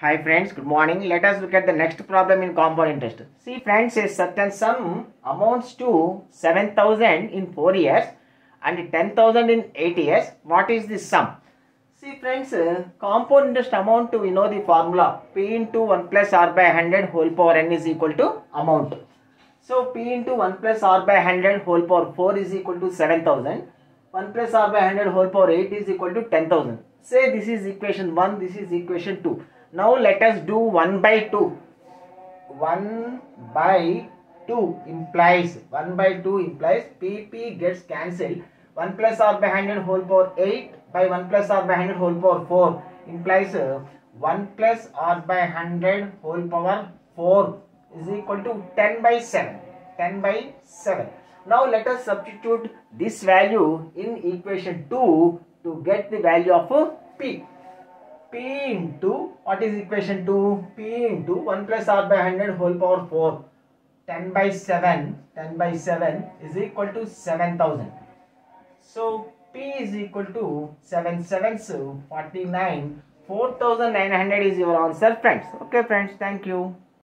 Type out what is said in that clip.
Hi friends, good morning. Let us look at the next problem in compound interest. See friends, a certain sum amounts to 7000 in 4 years and 10000 in 8 years. What is the sum? See friends, compound interest amount to, we know the formula. P into 1 plus R by 100 whole power n is equal to amount. So P into 1 plus R by 100 whole power 4 is equal to 7000. 1 plus R by 100 whole power 8 is equal to 10,000. Say this is equation 1, this is equation 2. Now let us do 1 by 2. 1 by 2 implies 1 by 2 implies PP gets cancelled. 1 plus R by 100 whole power 8 by 1 plus R by 100 whole power 4 implies uh, 1 plus R by 100 whole power 4 is equal to 10 by 7. 10 by 7. Now let us substitute this value in equation 2 to get the value of uh, P. P into what is equation 2? P into 1 plus R by 100 whole power 4. 10 by 7. 10 by 7 is equal to 7000. So P is equal to 7 7 so 49. 4900 is your answer friends. Okay friends, thank you.